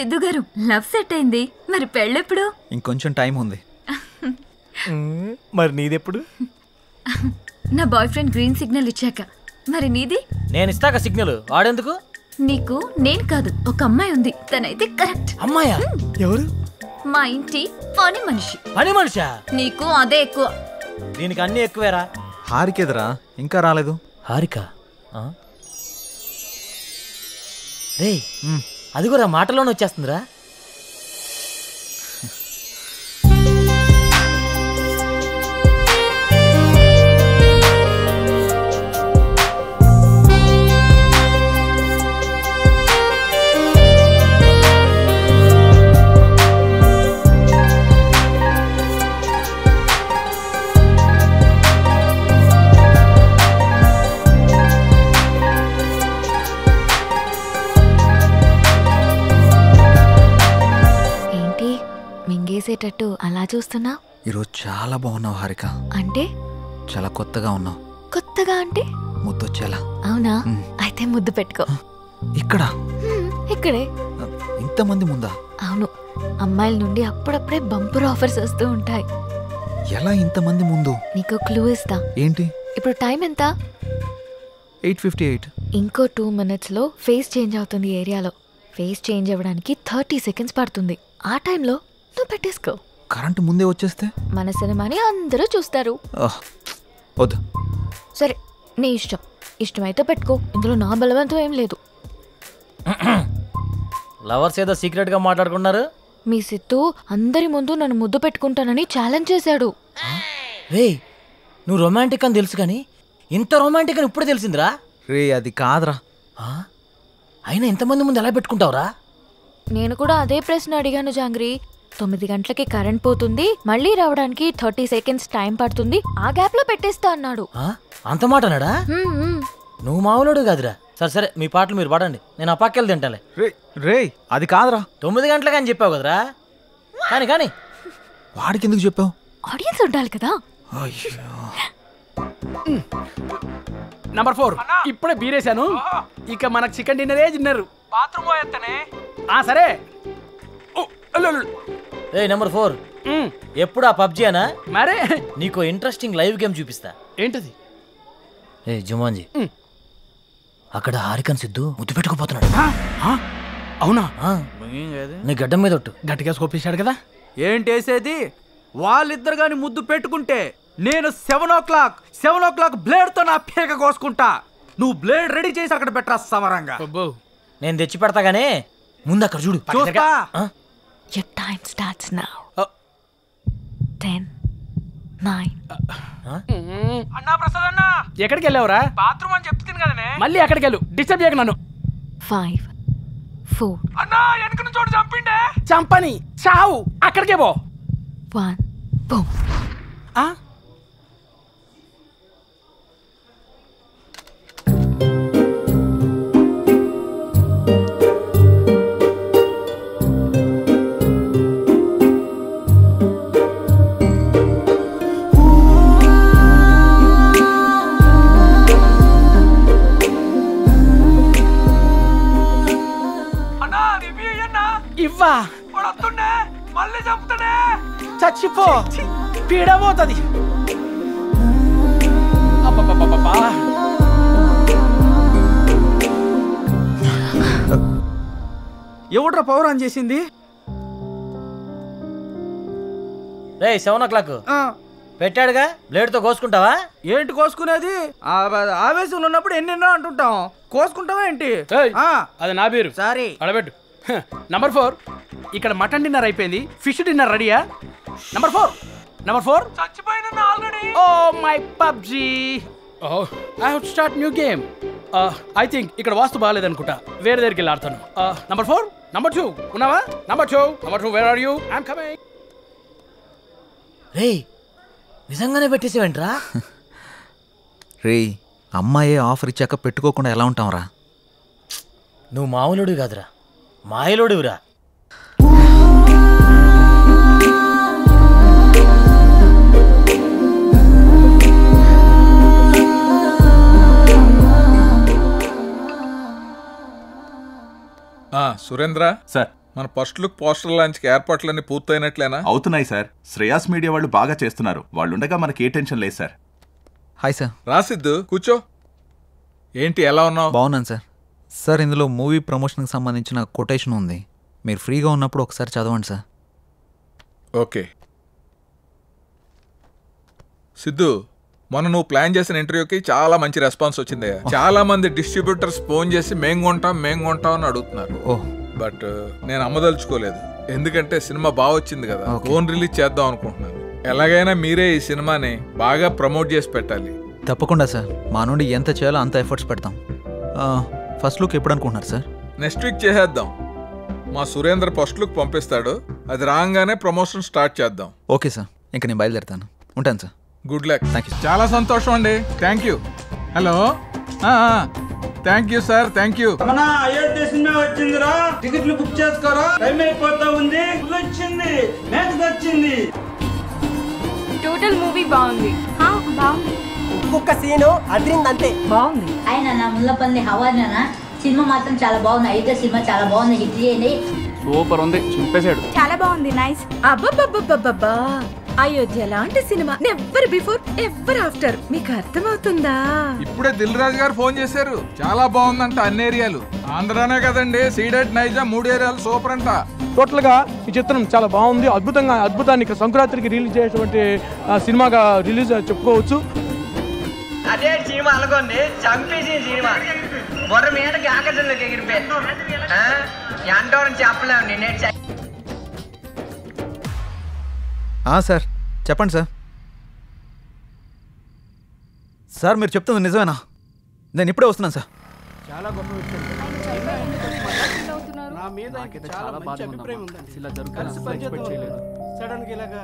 సిద్ధు గారు love set అయింది. మరి పెళ్ళెప్పుడు? ఇంకొంచెం టైం ఉంది. మరి నీదెప్పుడు? నా బాయ్ ఫ్రెండ్ గ్రీన్ సిగ్నల్ ఇచ్చాక. మరి నీది? నేను ఇస్తాక సిగ్నల్. వాడేందుకు? నీకు నేను కాదు ఒక అమ్మాయి ఉంది. తనైతే కరెక్ట్. అమ్మాయా? ఎవరు? మా ఇంటి పని మనిషి. పని మనిషా? నీకు అదే ఎక్కువ. దీనికి అన్ని ఎక్కువేరా? హారికేదరా? ఇంకా రాలేదు. హారిక? రే అది కూడా మాటలోనే వచ్చేస్తుందిరా. మింగేసేటట్టు అలా చూస్తున్నా? ఈరోజు చాలా బాగున్నావు హారిక. అంటే? చాలా కొత్తగా ఉన్నావు. కొత్తగా అంటే? ముద్దొచ్చేలా. అవునా? అయితే ముద్దు పెట్టుకో. ఇక్కడ? ఇక్కడే. ఇంతమంది ముందా? అవును. అమ్మాయిల నుండి అప్పుడప్పుడే బంపర్ ఆఫర్స్ వస్తూ ఉంటాయి. ఎలా ఇంతమంది ముందు? నీకు క్లూ ఇస్తా. ఏంటి? ఇప్పుడు టైం ఎంత? Eight fifty eight. ఇంకో టూ మినిట్స్లో ఫేస్ చేంజ్ అవుతుంది ఏరియాలో. ఫేస్ చేంజ్ అవ్వడానికి థర్టీ సెకండ్స్ పడుతుంది. ఆ టైంలో నువ్వు పెట్టేసుకో. కరెంటు ముందే వచ్చేస్తే? మన సినిమాని అందరూ చూస్తారు. వద్దు. సరే నీ ఇష్టం. ఇష్టమైతే పెట్టుకో. ఇందులో నా బలవంతం ఏం లేదు. లవర్స్ ఏదో సీక్రెట్గా మాట్లాడుకున్నారు? మీ సిత్తు అందరి ముందు నన్ను ముద్దు పెట్టుకుంటానని ఛాలెంజ్ చేశాడు. రే నువ్వు రొమాంటిక్ అని తెలుసు కానీ ఇంత రొమాంటిక్ అని ఇప్పుడు తెలిసిందిరా? రే అది కాదురా. ఆ? అయినా ఇంతమంది ముందు ఎలా పెట్టుకుంటావురా? నేను కూడా అదే ప్రశ్న అడిగాను జాంగ్రీ. తొమ్మిది గంటలకి కరెంట్ పోతుంది మళ్ళీ రావడానికి థర్టీ సెకండ్స్ టైం పడుతుంది. ఆ గ్యాప్లో పెట్టేస్తా అన్నాడు. ఆ? అంత మాట అన్నాడా. నువ్వు మామూలుడు కాదురా. సరే సరే మీ పాటలు మీరు పాడండి. నేను ఆ పక్కెళ్ళి తింటాలే రే రే అది కాదురా. తొమ్మిది గంటలకు అని చెప్పావు కదరా? కానీ కానీ. వాడికి ఎందుకు చెప్పావు? ఆడియన్స్ ఉండాలి కదా. నంబర్ ఫోర్ ఇప్పుడే బీరేశాను. ఇక మనకు చికెన్ డిన్నరే తిన్నారు బాత్రూమ్ పోయేస్తానే ఆ సరే. ఓ, అల్లు, అల్లు. ఏ నెంబర్ ఫోర్ ఎప్పుడు ఆ పబ్జీ అనా? మరే. నీకు ఇంట్రెస్టింగ్ లైవ్ గేమ్ చూపిస్తా. ఏంటది? ఏ జుమాన్జీ. అక్కడ హారికన్ సిద్ధు ముద్దు పెట్టుకుపోతున్నాడు. ఆ, ఆ, అవునా? ఆ, నీ గడ్డం మీద ఒట్టు. గట్టిగా స్కోపేశాడు కదా? ఏంటేసేది వాళ్ళిద్దరు గాని ముద్దు పెట్టుకుంటే నేను seven o'clock seven o'clock బ్లేడ్తో నా పీక కోసుకుంటా. నువ్వు బ్లేడ్ రెడీ చేసి అక్కడ పెట్టరా సమరంగా. అబ్బో. నేను తెచ్చి పెడతా గానీ ముందు అక్కడ చూడు. చూస్తా. ఆ? Your time starts now. Uh. Ten, nine, అన్నా ప్రసాద్ అన్నా! ఎక్కడికి వెళ్ళావురా? బాత్రూమ్ అని చెప్తుంది కదనే మళ్ళీ ఎక్కడికి వెళ్ళు? డిస్టర్బ్ చేయక నన్ను. Five, four, అన్నా వెనక నుంచి చోటు చంపిండే. చంపని చావు అక్కడికే పో. One, boom. ఆ? ఎవడ్రా పవర్ ఆన్ చేసింది? రే సెవెన్ ఓ క్లాక్ ఆ, పెట్టాడుగా? బ్లేడ్తో కోసుకుంటావా? ఏంటి కోసుకునేది? ఆ, ఆవేశంలో ఉన్నప్పుడు ఎన్నెన్నో అంటుంటాం. కోసుకుంటావా ఏంటి? ఏయ్, ఆ, అది నా పేరు సారీ. అడబెట్టు నంబర్ ఫోర్ ఇక్కడ మటన్ డిన్నర్ అయిపోయింది. ఫిష్ డిన్నర్ రెడీయా నంబర్ ఫోర్ నంబర్ ఫోర్ చచ్చిపోయిన already oh my PUBG oh I have start new game I think ఇక్కడ వాస్తు బాగాలేదనుకుంటా. వేరే దగ్గరికి వెళ్ళి ఆడతాను. నంబర్ ఫోర్ నంబర్ టూ ఉన్నావా? Number two number two where are you I'm coming రే నిజంగానే పెట్టేసేవేంట్రా? రే అమ్మాయే ఆఫర్ ఇచ్చాక పెట్టుకోకుండా ఎలా ఉంటాంరా? నువ్వు మామూలుడు కాదురా. మాయలోడివిరా. సురేంద్ర సార్. మన ఫస్ట్ లుక్ పోస్టర్ లాంచ్కి ఏర్పాట్లన్నీ పూర్తయినట్లేనా? అవుతున్నాయి సార్. శ్రేయాస్ మీడియా వాళ్ళు బాగా చేస్తున్నారు. వాళ్ళుండగా మనకి ఏ టెన్షన్ లేదు సార్. Hi sir. రాసిద్దు కూర్చో. ఏంటి ఎలా ఉన్నావు? బాగున్నాను సార్. సార్ ఇందులో మూవీ ప్రమోషన్కి సంబంధించిన కొటేషన్ ఉంది. మీరు ఫ్రీగా ఉన్నప్పుడు ఒకసారి చదవండి సార్. ఓకే. సిద్ధు మొన్న నువ్వు ప్లాన్ చేసిన ఇంటర్వ్యూకి చాలా మంచి రెస్పాన్స్ వచ్చింది. చాలా మంది డిస్ట్రిబ్యూటర్స్ ఫోన్ చేసి మేం కొంటాం మేం కొంటాం అని అడుగుతున్నారు. బట్ నేను అమ్మదలుచుకోలేదు. ఎందుకంటే సినిమా బాగా వచ్చింది కదా. ఫోన్ రిలీజ్ చేద్దాం అనుకుంటున్నాను ఎలాగైనా మీరే ఈ సినిమాని బాగా ప్రమోట్ చేసి పెట్టాలి. తప్పకుండా సార్. మా నుండి ఎంత చేయాలో అంత ఎఫర్ట్స్ పెడతాం. ఫస్ట్ లుక్ ఎప్పుడు అనుకుంటున్నారు సార్? నెక్స్ట్ వీక్ చేసేద్దాం. మా సురేంద్ర ఫస్ట్ లుక్ పంపిస్తాడు. అది రాగానే ప్రమోషన్ స్టార్ట్ చేద్దాం. Okay sir. ఇంక నేను బయలుదేరుతాను. ఉంటాను sir. Good luck thank you చాలా సంతోషం అండి. Thank you hello thank you sir thank you మన అయోధ్య సినిమా వచ్చిందిరా. టికెట్లు బుక్ చేసుకోరా? టైం అయిపోతా ఉంది. వచ్చింది మ్యాచ్ వచ్చింది టోటల్ మూవీ బాగుంది. బాగుంది. ఒక్కొక్క సీను అదిరిందంతే. బాగుంది. ఆయన నా ముల్లపల్లి హవానా సినిమా మాత్రం చాలా బాగుంది. అయితే సినిమా చాలా బాగుంది. హిట్ చేయండి. సూపర్ ఉంది. చింపేశాడు. చాలా బాగుంది. నైస్. అబ్బబ్బబ్బబ్బబ్బా అయోధ్య లాంటి cinema never before ever after మీకు అర్థమవుతుందా? ఇప్పుడే దిల్ రాజు గారు ఫోన్ చేశారు. చాలా బాగుందంట అన్ని ఏరియాలు. ఆంధ్రానే కదండి సీడెడ్ నైజా మూడు ఏరియాలు సూపర్ అంట. టోటల్గా ఈ చిత్రం చాలా బాగుంది. అద్భుతంగా అద్భుతాన్ని సంక్రాంతికి రిలీజ్ చేసేటువంటి ఆ, సినిమాగా రిలీజ్ చెప్పుకోవచ్చు. అదే సినిమా అనుకోండి చంపేసిన సినిమా. బొర్ర మీదకి ఆకర్షణలోకి ఎగిరిపోయి ఎంతో చెప్పలేము నేనే సార్. చెప్పండి సార్. సార్ మీరు చెప్తుంది నిజమేనా? నేను ఇప్పుడే వస్తున్నాను సార్. చాలా గొప్ప విషయం. నా మీద చాలా మంచి అభిప్రాయం ఉందండి. ఇలా జరుగుతుంది సడన్గా ఇలాగా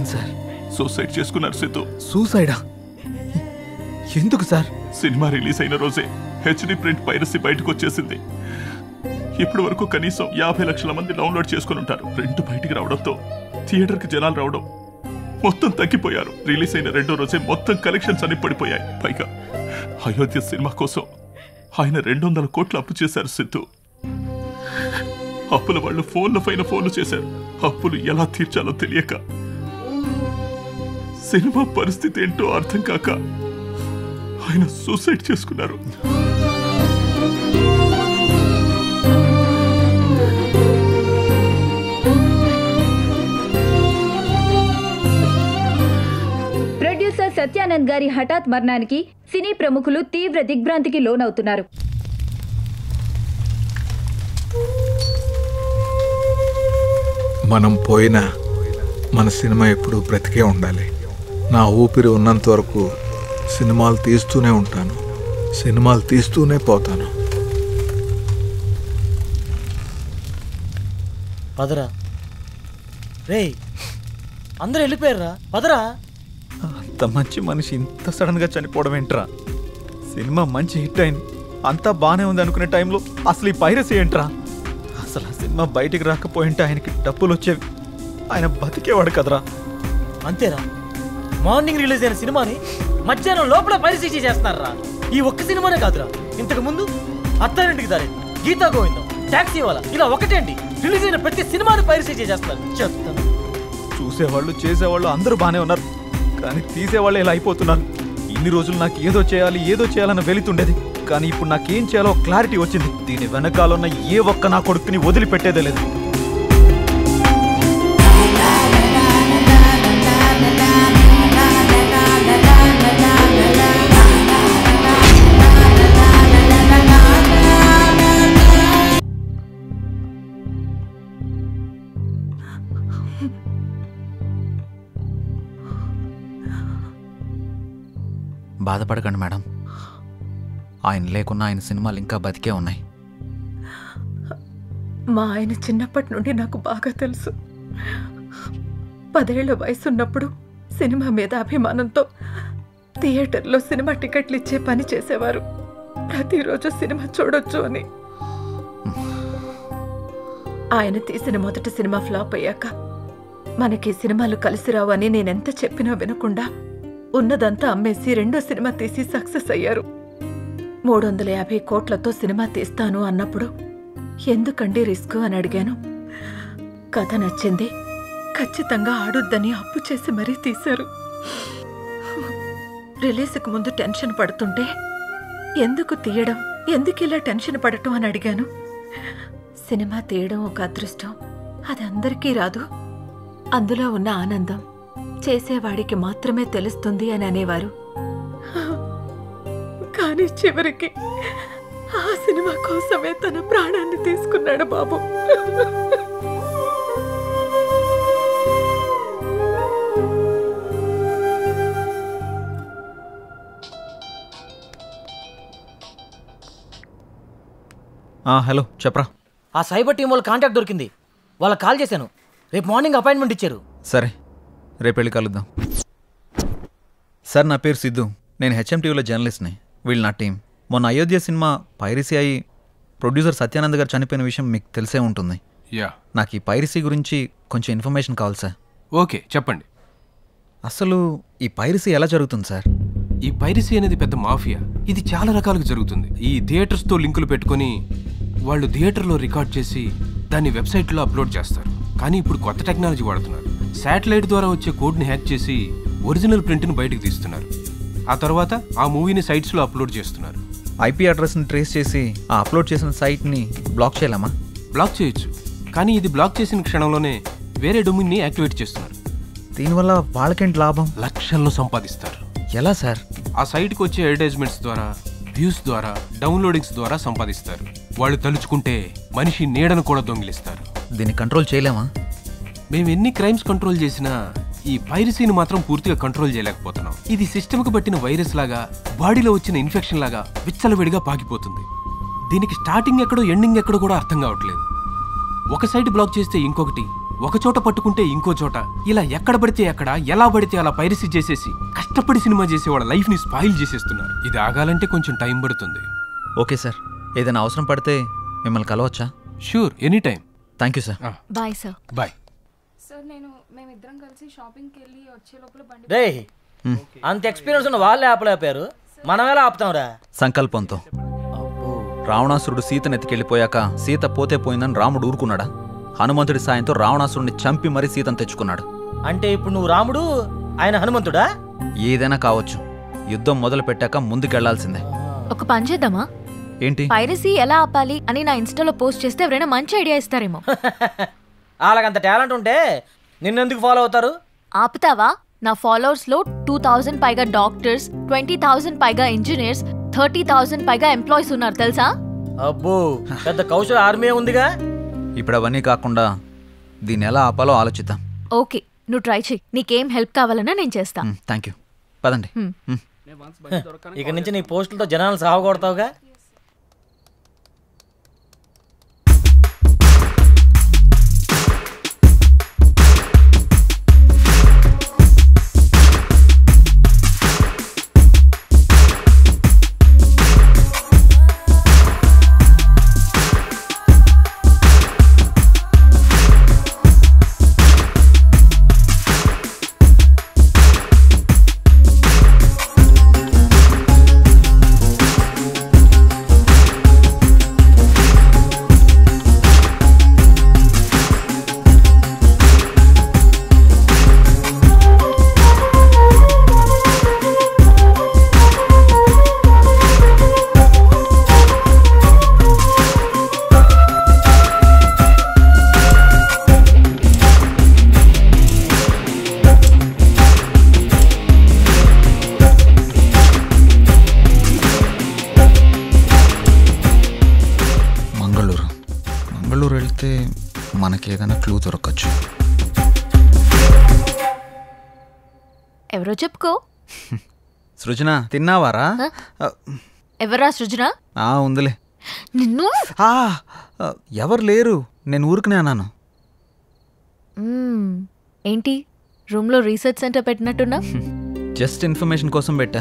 ఏం సార్? సూసైడ్ చేసుకున్నారు సిద్ధు. సూసైడా ఎందుకు సార్? సినిమా రిలీజ్ అయిన రోజే హెచ్డి ప్రింట్ పైరసీ బయటకు వచ్చేసింది. ఇప్పటి వరకు కనీసం యాభై లక్షల మంది డౌన్లోడ్ చేసుకుని ఉంటారు. ప్రింట్ బయటికి రావడంతో థియేటర్కి జనాలు రావడం మొత్తం తగ్గిపోయారు. రిలీజ్ అయిన రెండో రోజే మొత్తం కలెక్షన్స్ అన్ని పడిపోయాయి. పైగా అయోధ్య సినిమా కోసం ఆయన రెండు వందల కోట్లు అప్పు చేశారు సిద్ధు. అప్పుల వాళ్ళు ఫోన్ల పైన ఫోన్లు చేశారు. అప్పులు ఎలా తీర్చాలో తెలియక సినిమా పరిస్థితి ఏంటో అర్థం కాక ఆయన సూసైడ్ చేసుకున్నారు. ప్రొడ్యూసర్ సత్యానంద్ గారి హఠాత్ మరణానికి సినీ ప్రముఖులు తీవ్ర దిగ్భ్రాంతికి లోనవుతున్నారు. మనం పోయినా మన సినిమా ఎప్పుడు బ్రతికే ఉండాలి. నా ఊపిరి ఉన్నంత వరకు సినిమాలు తీస్తూనే ఉంటాను. సినిమాలు తీస్తూనే పోతాను. పదరా. రేయ్ అందరూ వెళ్ళిపోయారా పదరా. అంత మంచి మనిషి ఇంత సడన్గా చనిపోవడం ఏంట్రా? సినిమా మంచి హిట్ అయింది. అంతా బాగానే ఉంది అనుకునే టైంలో అసలు ఈ పైరసీ ఏంట్రా? అసలు ఆ సినిమా బయటికి రాకపోయింటే ఆయనకి డబ్బులు వచ్చేవి ఆయన బతికేవాడు కదరా. అంతేరా. మార్నింగ్ రిలీజ్ అయిన సినిమాని మధ్యాహ్నం లోపల పరిశీలి చేస్తున్నారా? ఈ ఒక్క సినిమానే కాదురా. ఇంతకు ముందు అత్తారింటికి దారి గీతా గోవిందం ట్యాక్సీ వాళ్ళ ఇలా ఒకటేంటి? రిలీజ్ అయిన ప్రతి సినిమాని పరిశీలి చేస్తారు చెప్తాను. చూసేవాళ్ళు చేసేవాళ్ళు అందరూ బాగానే ఉన్నారు. కానీ తీసేవాళ్ళు ఇలా అయిపోతున్నారు. ఇన్ని రోజులు నాకు ఏదో చేయాలి ఏదో చేయాలని వెళుతుండేది కానీ ఇప్పుడు నాకేం చేయాలో క్లారిటీ వచ్చింది. దీని వెనకాలన్న ఏ ఒక్క నా కొడుకుని వదిలిపెట్టేదే లేదు. బాధపడకండి మేడం. ఆయన లేకున్నా ఆయన సినిమాలు ఇంకా బతికే ఉన్నాయి. మా ఆయన చిన్నప్పటి నుండి నాకు బాగా తెలుసు. పదేళ్ళ వయసు ఉన్నప్పుడు సినిమా మీద అభిమానంతో థియేటర్లో సినిమా టికెట్లు ఇచ్చే పని చేసేవారు. ప్రతిరోజు సినిమా చూడొచ్చు అని. ఆయన తీసిన మొదటి సినిమా ఫ్లాప్ అయ్యాక మనకి సినిమాలు కలిసి రావు అని నేనెంత చెప్పినా వినకుండా ఉన్నదంతా అమ్మేసి రెండో సినిమా తీసి సక్సెస్ అయ్యారు. మూడు వందల యాభై కోట్లతో సినిమా తీస్తాను అన్నప్పుడు ఎందుకండి రిస్క్ అని అడిగాను. కథ నచ్చింది. ఖచ్చితంగా ఆడొద్దని అప్పు చేసి మరీ తీశారు. రిలీజ్కి ముందు టెన్షన్ పడుతుంటే ఎందుకు తీయడం ఎందుకు ఇలా టెన్షన్ పడటం అని అడిగాను. సినిమా తీయడం ఒక అదృష్టం. అది అందరికీ రాదు. అందులో ఉన్న ఆనందం. చేసేవాడికి మాత్రమే తెలుస్తుంది అని అనేవారు. కానీ చివరికి ఆ సినిమా కోసమే తన ప్రాణాన్ని తీసుకున్నాడు బాబు. ఆ, హలో చెప్పరా? ఆ సైబర్ టీం వాళ్ళ కాంటాక్ట్ దొరికింది. వాళ్ళకి కాల్ చేశాను. రేపు మార్నింగ్ అపాయింట్మెంట్ ఇచ్చారు. సరే. రేపు వెళ్ళి కలుద్దాం. సార్ నా పేరు సిద్ధు. నేను హెచ్ఎం టీవీలో జర్నలిస్ట్ని. వీళ్ళు నా టీం. మొన్న అయోధ్య సినిమా పైరసీ అయి ప్రొడ్యూసర్ సత్యానంద్ గారు చనిపోయిన విషయం మీకు తెలిసే ఉంటుంది. యా. నాకు ఈ పైరసీ గురించి కొంచెం ఇన్ఫర్మేషన్ కావాలి సార్. ఓకే చెప్పండి. అసలు ఈ పైరసీ ఎలా జరుగుతుంది సార్? ఈ పైరసీ అనేది పెద్ద మాఫియా. ఇది చాలా రకాలుగా జరుగుతుంది. ఈ థియేటర్స్తో లింకులు పెట్టుకొని వాళ్ళు థియేటర్లో రికార్డ్ చేసి దాన్ని వెబ్సైట్లో అప్లోడ్ చేస్తారు. కానీ ఇప్పుడు కొత్త టెక్నాలజీ వాడుతున్నారు. శాటిలైట్ ద్వారా వచ్చే కోడ్ని హ్యాక్ చేసి ఒరిజినల్ ప్రింట్ని బయటకు తీస్తున్నారు. ఆ తర్వాత ఆ మూవీని సైట్స్లో అప్లోడ్ చేస్తున్నారు. ఐపీ అడ్రస్ని ట్రేస్ చేసి ఆ అప్లోడ్ చేసిన సైట్ని బ్లాక్ చేయలేమా? బ్లాక్ చేయొచ్చు. కానీ ఇది బ్లాక్ చేసిన క్షణంలోనే వేరే డొమిన్ని యాక్టివేట్ చేస్తున్నారు. దీనివల్ల వాళ్ళకేంటి లాభం? లక్షల్లో సంపాదిస్తారు. ఎలా సార్? ఆ సైట్కి వచ్చే అడ్వర్టైజ్మెంట్స్ ద్వారా వ్యూస్ ద్వారా డౌన్లోడింగ్స్ ద్వారా సంపాదిస్తారు. వాళ్ళు తలుచుకుంటే మనిషి నీడను కూడా దొంగిలిస్తారు. దీన్ని కంట్రోల్ చేయలేమా? మేము ఎన్ని క్రైమ్స్ కంట్రోల్ చేసినా ఈ పైరసీని మాత్రం పూర్తిగా కంట్రోల్ చేయలేకపోతున్నాం. ఇది సిస్టమ్కి పట్టిన వైరస్ లాగా బాడీలో వచ్చిన ఇన్ఫెక్షన్ లాగా విచ్చలవిడిగా పాకిపోతుంది. దీనికి స్టార్టింగ్ ఎక్కడో ఎండింగ్ ఎక్కడో కూడా అర్థం కావట్లేదు. ఒక సైట్ బ్లాక్ చేస్తే ఇంకొకటి ఒక చోట పట్టుకుంటే ఇంకో చోట. ఇలా ఎక్కడ పడితే ఎక్కడ ఎలా పడితే అలా పైరసీ చేసేసి కష్టపడి సినిమా చేసే వాళ్ళ లైఫ్ని స్పాయిల్ చేసేస్తున్నారు. ఇది ఆగాలంటే కొంచెం టైం పడుతుంది. Okay sir. ఏదైనా అవసరం పడితే మిమ్మల్ని కలవచ్చా? Sure any time thank you sir bye sir bye sir నేను మేమిద్దరం కలిసి షాపింగ్కి వెళ్ళి వచ్చే లోపల బండి రే అంత ఎక్స్పీరియన్స్ ఉన్న వాళ్ళే ఆపలేపారు మనం ఎలా ఆపుతాంరా సంకల్పంతో. రావణాసురుడు సీతను ఎత్తుకెళ్ళిపోయాక సీత పోతే పోయిందని రాముడు ఊరుకున్నాడా? హనుమంతుడి సాయంతో రావణాసురుడిని చంపి మరీ సీతను తెచ్చుకున్నాడు. అంటే ఇప్పుడు నువ్వు రాముడు ఆయన హనుమంతుడా? ఏదైనా కావచ్చు. యుద్ధం మొదలు పెట్టాక ముందుకెళ్ళాల్సిందే. ఒక పని చేద్దామా? ఏంటి? పైరసీ ఎలా ఆపాలి అని నా ఇన్స్టాలో పోస్ట్ చేస్తే ఎవరైనా మంచి ఐడియా ఇస్తారేమో. వాళ్ళకంత టాలెంట్ ఉంటే నిన్నెందుకు ఫాలో అవుతారు? ఆపుతావా? నా ఫాలోవర్స్లో టూ థౌజండ్ పైగా డాక్టర్స్ ట్వంటీ థౌజండ్ పైగా ఇంజనీర్స్ థర్టీ థౌజండ్ పైగా ఎంప్లాయీస్ ఉన్నారు తెలుసా? అబ్బో పెద్ద కౌశల ఆర్మీ ఉందిగా. ఇప్పుడు అవన్నీ కాకుండా దీన్ని ఎలా ఆపాలో ఆలోచిద్దాం. ఓకే నువ్వు ట్రై చెయ్యి. నీకేం హెల్ప్ కావాలన్నా నేను చేస్తా. థ్యాంక్ యూ పదండి. ఇక నుంచి నీ పోస్టులతో జనాలు సాగొడతావుగా మంగళూరు ఎవరో చెప్పుకో. సృజన తిన్నావారా? ఎవరా సృజన? ఆ ఉందిలే. నిన్ను? ఆ, ఎవరు లేరు? నేను ఊరికనే అన్నాను. ఏంటి? రూమ్లో రీసెర్చ్ సెంటర్ పెట్టినట్టున్నా? జస్ట్ ఇన్ఫర్మేషన్ కోసం పెట్టా.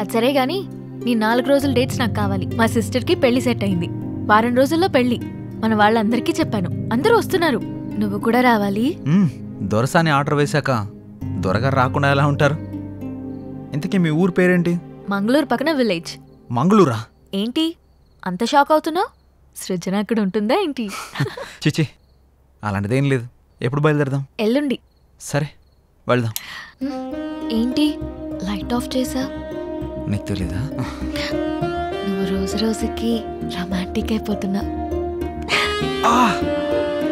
అది సరే గాని నీ నాలుగు రోజుల డేట్స్ నాకు కావాలి. మా సిస్టర్కి పెళ్ళి సెట్ అయింది. వారం రోజుల్లో పెళ్ళి. మన వాళ్ళందరికీ చెప్పాను. అందరూ వస్తున్నారు. నువ్వు కూడా రావాలి? దొరసాని ఆర్డర్ వేశాక దొరగారు రాకుండా ఎలా ఉంటారు? ఇంతకీ మీ ఊరు పేరేంటి? మంగళూరు పక్కన విలేజ్. మంగళూరా? ఏంటి? అంత షాక్ అవుతున్నావు? సృజన అక్కడ ఉంటుందా ఏంటి? చిచి అలాంటిదేం లేదు. ఎప్పుడు బయలుదేరదాం? ఎల్లుండి. సరే వెళ్దాం. ఏంటి? లైట్ ఆఫ్ చేసా? నీకు తెలీదా? నువ్వు రోజు రోజుకి రొమాంటిక్ అయిపోతున్నా. ఆ!